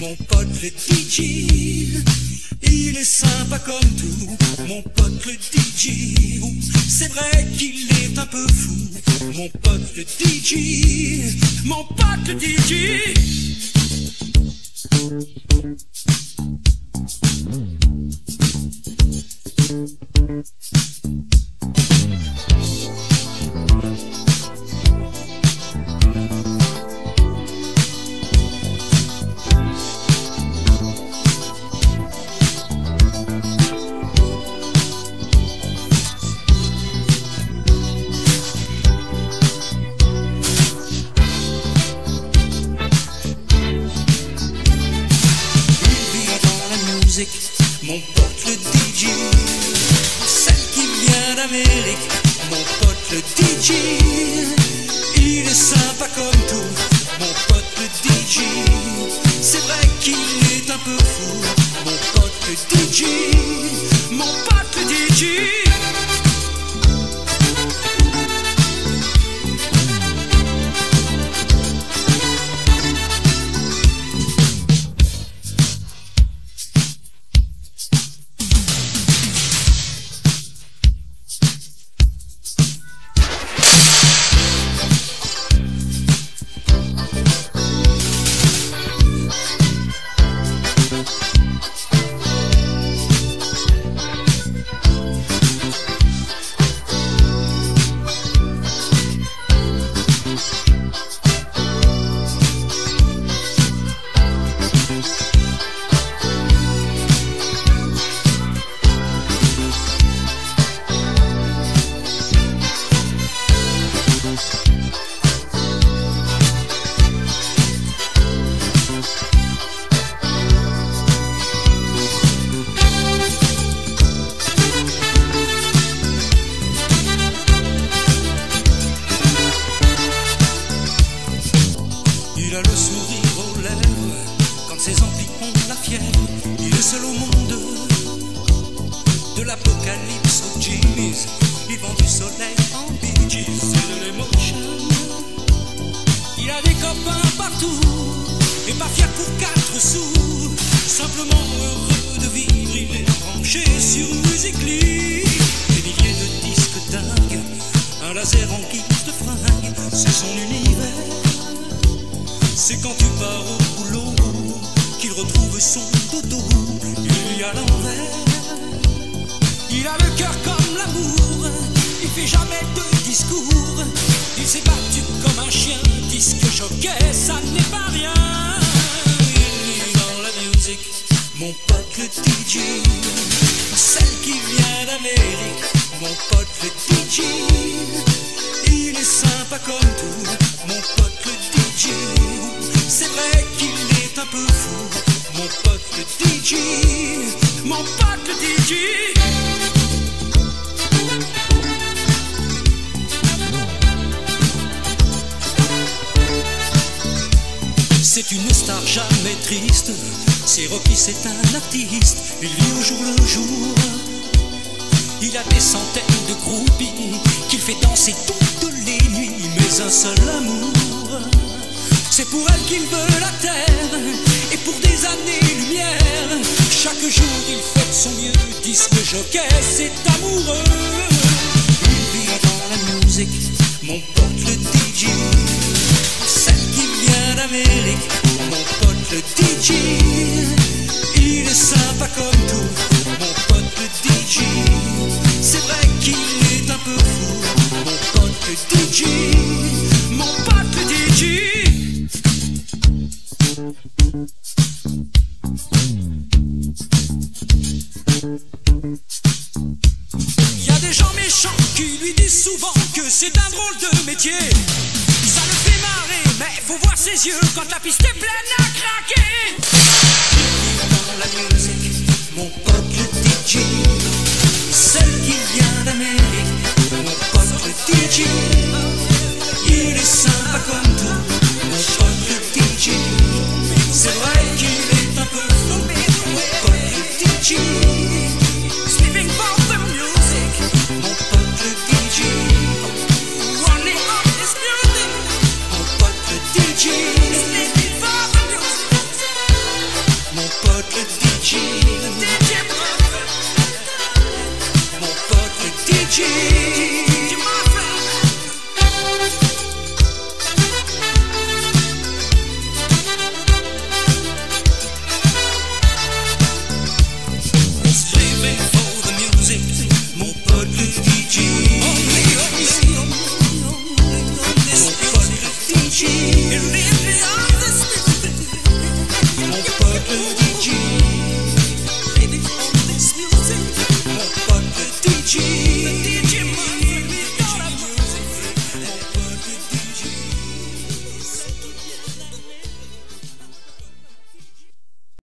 mon pote le DJ. Il est sympa comme tout, mon pote le DJ. C'est vrai qu'il est un peu fou, mon pote le DJ. Mon pote le DJ. Celle qui vient d'Amérique, mon pote le DJ. Il est sympa comme tout, mon pote le DJ. C'est vrai qu'il est un peu fou, mon pote le DJ. Mon pote l'apocalypse aux Jimmy's. Vend du soleil en Bee Gees et de l'émotion. Il a des copains partout et pas fier pour quatre sous. Simplement heureux de vivre, il est branché sur Musically. Des milliers de disques dingues, un laser en guise de fringue, c'est son univers. C'est quand tu pars au boulot qu'il retrouve son dodo, lui à l'envers. Il a le cœur comme l'amour, il fait jamais de discours. Il s'est battu comme un chien, disque jockey, ça n'est pas rien. Il vit dans la musique, mon pote le DJ. Celle qui vient d'Amérique, mon pote le DJ. Il est sympa comme tout, mon pote le DJ. C'est vrai qu'il est un peu fou, mon pote le DJ. Mon pote le DJ. Star jamais triste, c'est Rocky, c'est un artiste, il vit au jour le jour. Il a des centaines de groupies qu'il fait danser toutes les nuits, mais un seul amour. C'est pour elle qu'il veut la terre et pour des années-lumière. Chaque jour il fait son mieux, disque jockey, c'est amoureux. Il vit dans la musique, mon pote le DJ. Celle qui vient d'Amérique, pote DJ. Il est sympa comme tout, mon pote DJ. C'est vrai qu'il est un peu fou, mon pote DJ. Mon pote DJ. Y a des gens méchants qui lui disent souvent que c'est un drôle de métier. Faut voir ses yeux quand la piste est pleine à craquer.